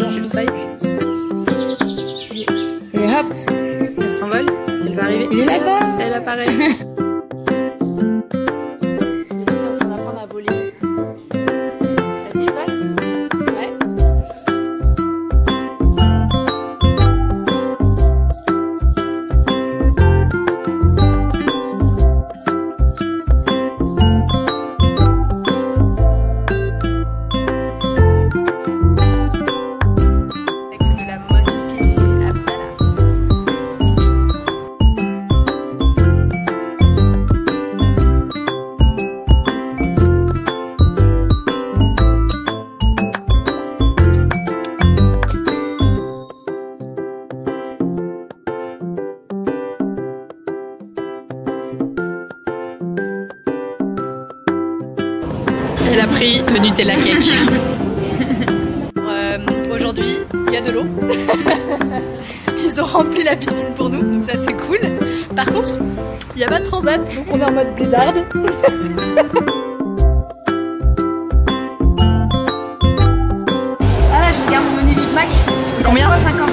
Et hop. Elle s'envole, elle va arriver. Il est là-bas. Elle apparaît. Elle a pris le Nutella cake. Euh, Aujourd'hui, il y a de l'eau. Ils ont rempli la piscine pour nous, donc ça c'est cool. Par contre, il n'y a pas de transat, donc on est en mode blédarde. Ah là, je regarde mon menu Big Mac. Combien? 50. Waouh